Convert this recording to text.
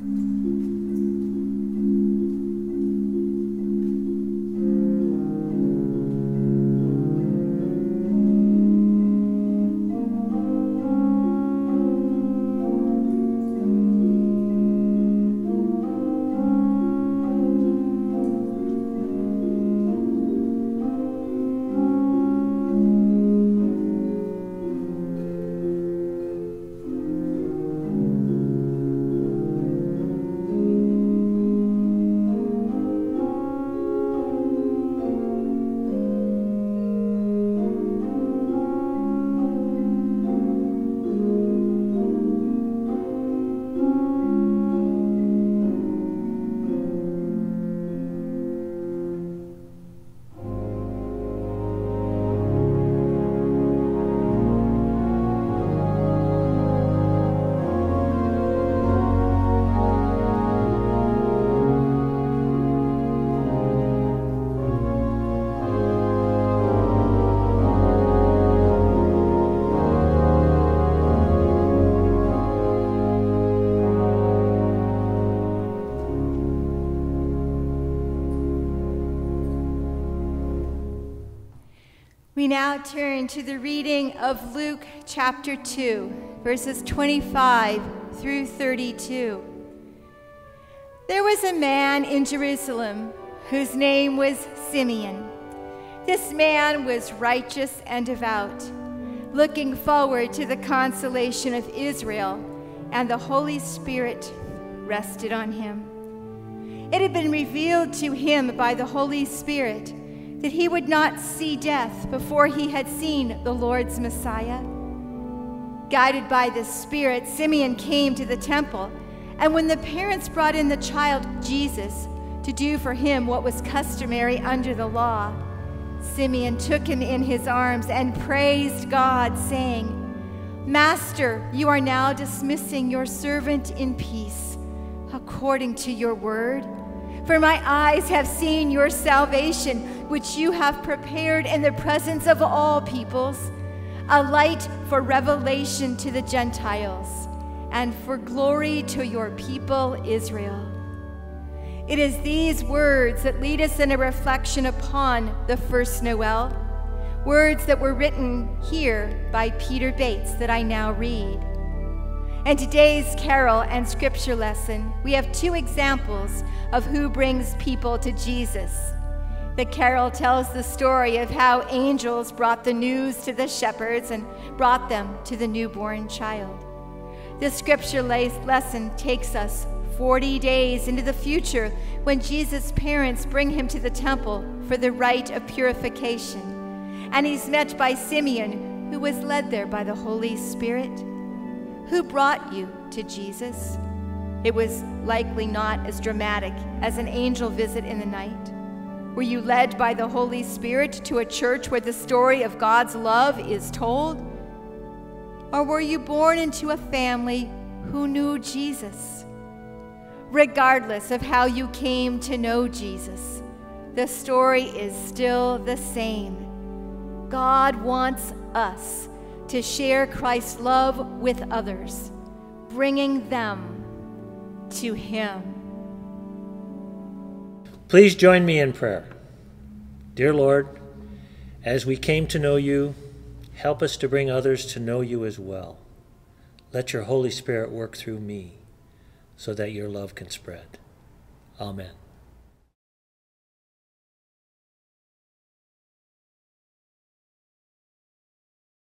Mm-hmm. We now turn to the reading of Luke chapter 2, verses 25 through 32. There was a man in Jerusalem whose name was Simeon. This man was righteous and devout, looking forward to the consolation of Israel, and the Holy Spirit rested on him. It had been revealed to him by the Holy Spirit that he would not see death before he had seen the Lord's Messiah. Guided by the Spirit, Simeon came to the temple, and when the parents brought in the child Jesus to do for him what was customary under the law, Simeon took him in his arms and praised God, saying, Master, you are now dismissing your servant in peace, according to your word. For my eyes have seen your salvation, which you have prepared in the presence of all peoples, a light for revelation to the Gentiles, and for glory to your people Israel. It is these words that lead us in a reflection upon the first Nowell, words that were written here by Peter Bates that I now read. In today's carol and scripture lesson, we have two examples of who brings people to Jesus. The carol tells the story of how angels brought the news to the shepherds and brought them to the newborn child. This scripture lesson takes us 40 days into the future when Jesus' parents bring him to the temple for the rite of purification. And he's met by Simeon, who was led there by the Holy Spirit. Who brought you to Jesus? It was likely not as dramatic as an angel visit in the night. Were you led by the Holy Spirit to a church where the story of God's love is told? Or were you born into a family who knew Jesus? Regardless of how you came to know Jesus, the story is still the same. God wants us to share Christ's love with others, bringing them to Him. Please join me in prayer. Dear Lord, as we came to know you, help us to bring others to know you as well. Let your Holy Spirit work through me so that your love can spread. Amen.